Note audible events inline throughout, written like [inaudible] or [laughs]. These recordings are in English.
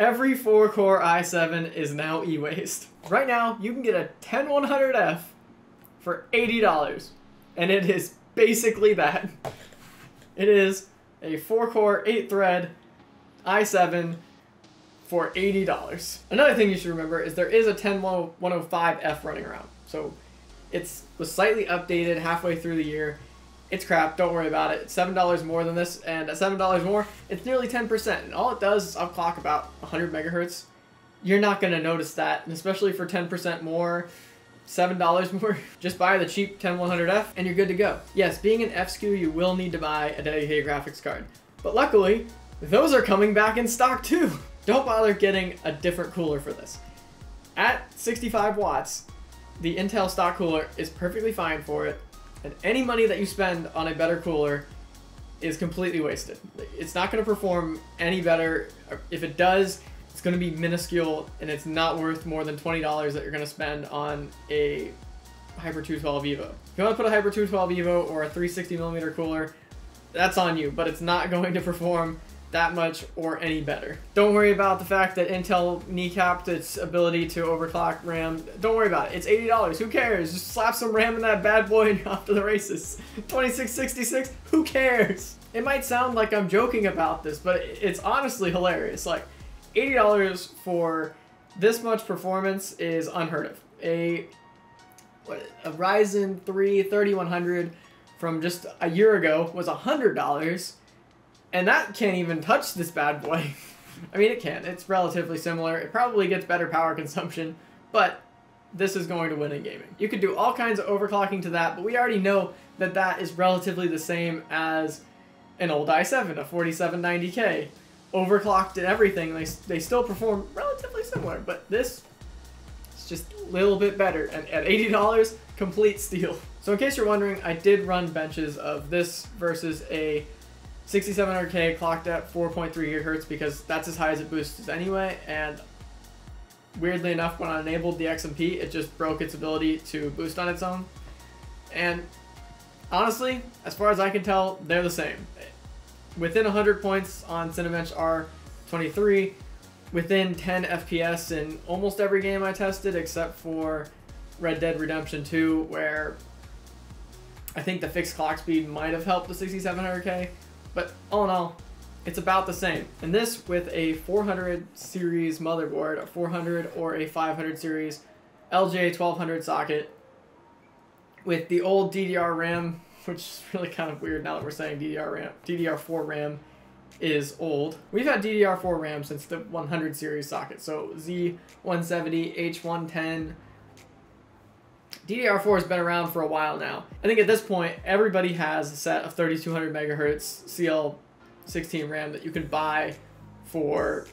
Every 4-core i7 is now e-waste. Right now, you can get a 10100F for $80, and it is basically that. It is a 4-core, 8-thread i7 for $80. Another thing you should remember is there is a 10105F running around. So it's was slightly updated halfway through the year. It's crap. Don't worry about it. It's seven dollars more than this, and at seven dollars more, it's nearly ten percent. And all it does is upclock about 100 megahertz. You're not gonna notice that, and especially for 10% more, seven dollars [laughs] more. Just buy the cheap 10100F, and you're good to go. Yes, being an F SKU, you will need to buy a dedicated graphics card, but luckily, those are coming back in stock too. [laughs] Don't bother getting a different cooler for this. At 65 watts, the Intel stock cooler is perfectly fine for it, and any money that you spend on a better cooler is completely wasted. It's not going to perform any better. If it does, it's going to be minuscule, and it's not worth more than $20 that you're going to spend on a Hyper 212 Evo. If you want to put a Hyper 212 Evo or a 360mm cooler, that's on you, but it's not [laughs] going to perform that much or any better. Don't worry about the fact that Intel kneecapped its ability to overclock RAM. Don't worry about it. It's $80. Who cares? Just slap some RAM in that bad boy [laughs] and off to the races. 2666? Who cares? It might sound like I'm joking about this, but it's honestly hilarious. Like, $80 for this much performance is unheard of. A, what, a Ryzen 3 3100 from just a year ago was $100 and that can't even touch this bad boy. [laughs] I mean, it can. It's relatively similar. It probably gets better power consumption, but this is going to win in gaming. You could do all kinds of overclocking to that, but we already know that that is relatively the same as an old i7, a 4790K. Overclocked and everything, they, they still perform relatively similar, but this is just a little bit better. And at $80, complete steal. So in case you're wondering, I did run benches of this versus a 6700K clocked at 4.3 gigahertz because that's as high as it boosts anyway. And weirdly enough, when I enabled the XMP, it just broke its ability to boost on its own. And honestly, as far as I can tell, they're the same. Within 100 points on Cinebench R23, within 10 FPS in almost every game I tested except for Red Dead Redemption 2, where I think the fixed clock speed might have helped the 6700K. But all in all, it's about the same. And this with a 400 series motherboard, a 400 or a 500 series LGA1200 socket with the old DDR RAM, [laughs] which is really kind of weird now that we're saying DDR RAM, DDR4 RAM is old. We've had DDR4 RAM since the 100 series socket, so Z170, H110, DDR4 has been around for a while now. I think at this point, everybody has a set of 3200 megahertz CL16 RAM that you can buy for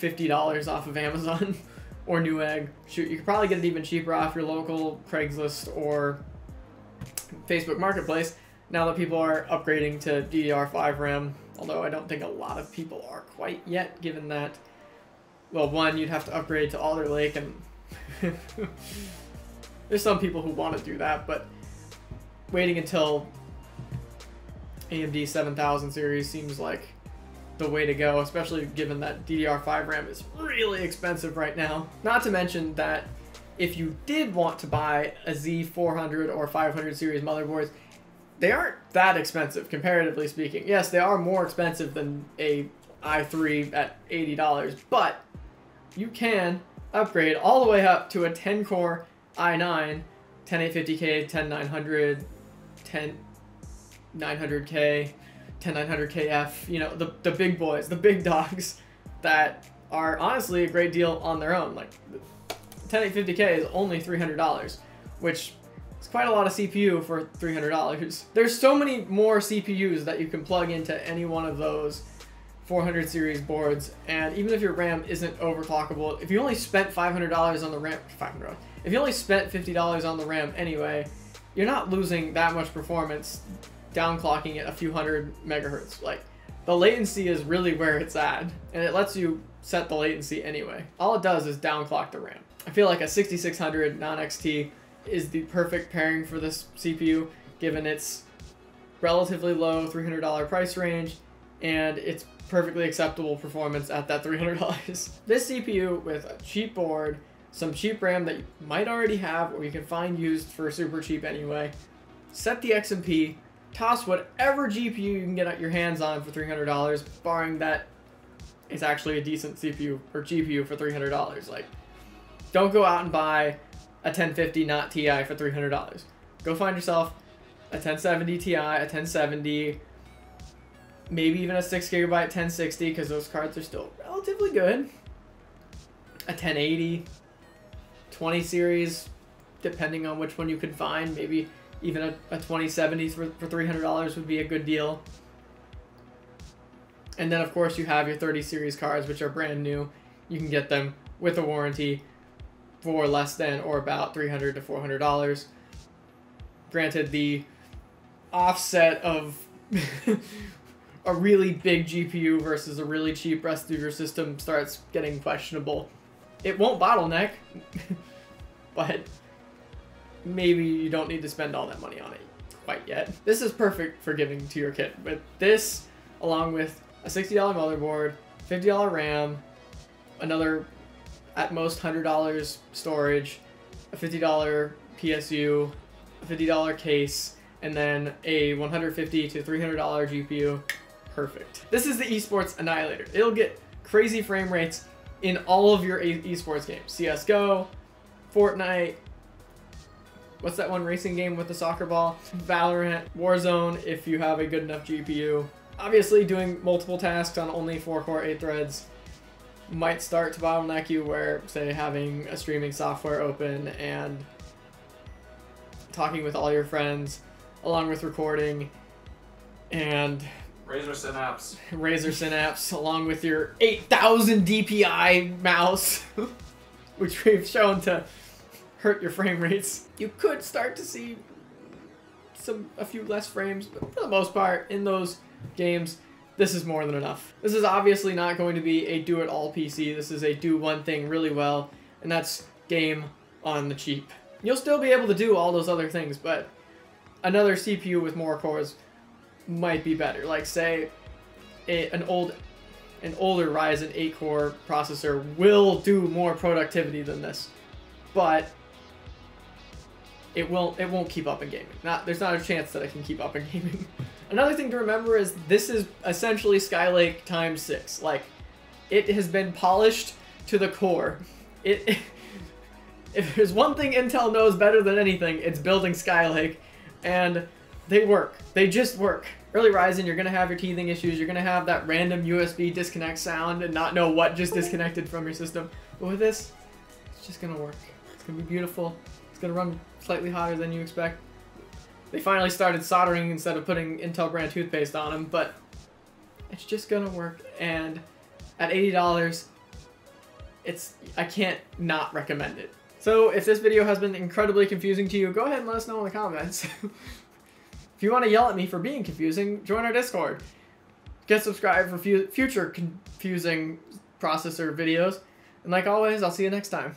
$50 off of Amazon [laughs] or Newegg. Shoot, you could probably get it even cheaper off your local Craigslist or Facebook Marketplace now that people are upgrading to DDR5 RAM. Although I don't think a lot of people are quite yet, given that, well, one, you'd have to upgrade to Alder Lake and [laughs] There's some people who want to do that, but waiting until AMD 7000 series seems like the way to go, especially given that DDR5 RAM is really expensive right now. Not to mention that if you did want to buy a Z400 or 500 series motherboards, they aren't that expensive comparatively speaking. Yes, they are more expensive than a i3 at $80, but you can upgrade all the way up to a 10 core i9, 10850K, 10900, 10900K, 10900KF, you know, the, the big boys, the big dogs that are honestly a great deal on their own. Like, 10850K is only $300, which is quite a lot of CPU for $300. There's so many more CPUs that you can plug into any one of those 400 series boards, and even if your RAM isn't overclockable, if you only spent $500 on the RAM, 500 if you only spent $50 on the RAM anyway, you're not losing that much performance downclocking it a few hundred megahertz. Like, the latency is really where it's at, and it lets you set the latency anyway. All it does is downclock the RAM. I feel like a 6600 non-XT is the perfect pairing for this CPU, given its relatively low $300 price range, and its perfectly acceptable performance at that $300. [laughs] this CPU with a cheap board, some cheap RAM that you might already have or you can find used for super cheap anyway, set the XMP, toss whatever GPU you can get your hands on for $300, barring that it's actually a decent CPU or GPU for $300. Like, don't go out and buy a 1050 not Ti for $300. Go find yourself a 1070 Ti, a 1070, maybe even a 6 gigabyte 1060 because those cards are still relatively good. A 1080, 20 series, depending on which one you can find. Maybe even a, a 2070 for, for $300 would be a good deal. And then, of course, you have your 30 series cards, which are brand new. You can get them with a warranty for less than or about 300 to $400. Granted, the offset of [laughs] a really big GPU versus a really cheap rest of your system starts getting questionable. It won't bottleneck, [laughs] but maybe you don't need to spend all that money on it quite yet. This is perfect for giving to your kid. But this, along with a $60 motherboard, $50 RAM, another at most $100 storage, a $50 PSU, a $50 case, and then a $150 to $300 GPU. Perfect. This is the esports annihilator. It'll get crazy frame rates in all of your esports games. CSGO, Fortnite, what's that one racing game with the soccer ball? Valorant, Warzone, if you have a good enough GPU. Obviously, doing multiple tasks on only 4 core 8 threads might start to bottleneck you where, say, having a streaming software open and talking with all your friends along with recording and Razer Synapse. Razer Synapse along with your 8000 DPI mouse [laughs] which we've shown to hurt your frame rates. You could start to see some a few less frames, but for the most part in those games this is more than enough. This is obviously not going to be a do-it-all PC. This is a do one thing really well, and that's game on the cheap. You'll still be able to do all those other things, but another CPU with more cores might be better. Like say a, an old an older Ryzen 8 core processor will do more productivity than this. But it won't it won't keep up in gaming. Not there's not a chance that I can keep up in [laughs] gaming. Another thing to remember is this is essentially Skylake times 6. Like it has been polished to the core. It [laughs] if there's one thing Intel knows better than anything, it's building Skylake and they work. They just work. Early Ryzen, you're gonna have your teething issues. You're gonna have that random USB disconnect sound and not know what just disconnected from your system. But with this, it's just gonna work. It's gonna be beautiful. It's gonna run slightly hotter than you expect. They finally started soldering instead of putting Intel brand toothpaste on them, but it's just gonna work. And at $80, it's I can't not recommend it. So if this video has been incredibly confusing to you, go ahead and let us know in the comments. [laughs] If you want to yell at me for being confusing, join our Discord. Get subscribed for future confusing processor videos. And like always, I'll see you next time.